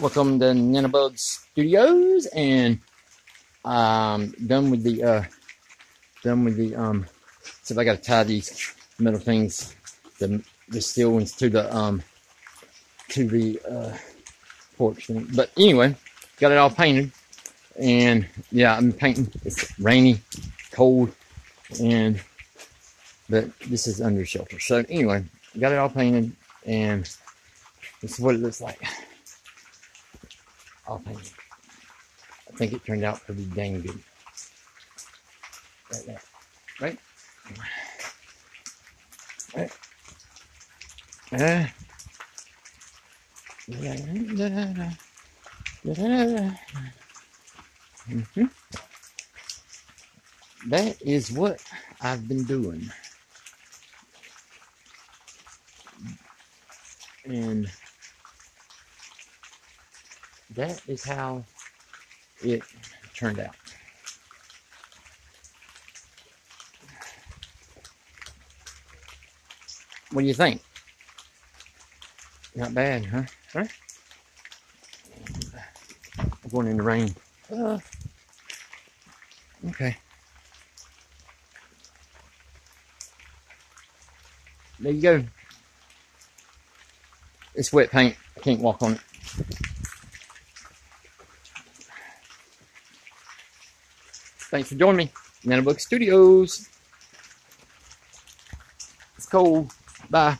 Welcome to Nanobug Studios, and um, done with the uh, done with the um. See if I got to tie these metal things, the the steel ones to the um to the uh, porch thing. But anyway, got it all painted, and yeah, I'm painting. It's rainy, cold, and but this is under shelter. So anyway, got it all painted, and this is what it looks like. Painted. I think it turned out pretty dang good. Right there. Right? Right. Uh, hmm That is what I've been doing. And that is how it turned out. What do you think? Not bad, huh? Huh? I'm going in the rain. Uh, okay. There you go. It's wet paint. I can't walk on it. Thanks for joining me. Nanobug Studios. It's cold. Bye.